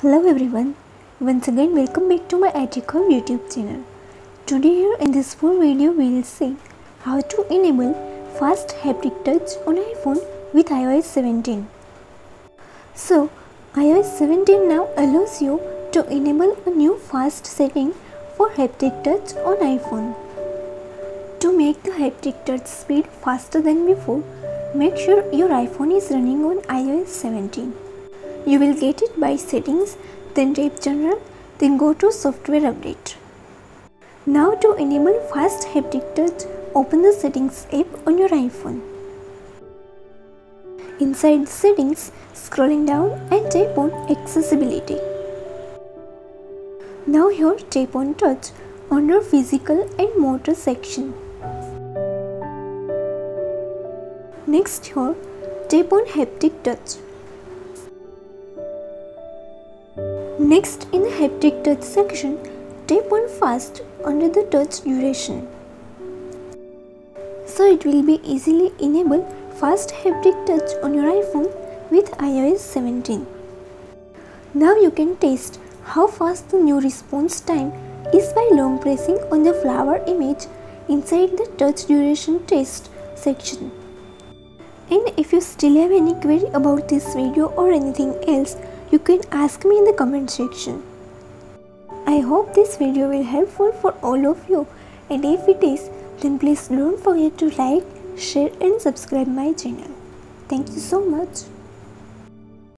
Hello everyone, once again welcome back to my iTechHub YouTube channel. Today here in this full video we will see how to enable fast haptic touch on iPhone with iOS 17. So iOS 17 now allows you to enable a new fast setting for haptic touch on iPhone. To make the haptic touch speed faster than before, make sure your iPhone is running on iOS 17. You will get it by settings, then tap general, then go to software update. Now to enable fast haptic touch, open the settings app on your iPhone. Inside settings, scrolling down and tap on accessibility. Now here tap on touch under physical and motor section. Next here tap on haptic touch. Next in the haptic touch section, tap on fast under the touch duration. So it will be easily enable fast haptic touch on your iPhone with iOS 17. Now you can test how fast the new response time is by long pressing on the flower image inside the touch duration test section. And if you still have any query about this video or anything else, you can ask me in the comment section. I hope this video will helpful for all of you and if it is then please don't forget to like, share and subscribe my channel. Thank you so much.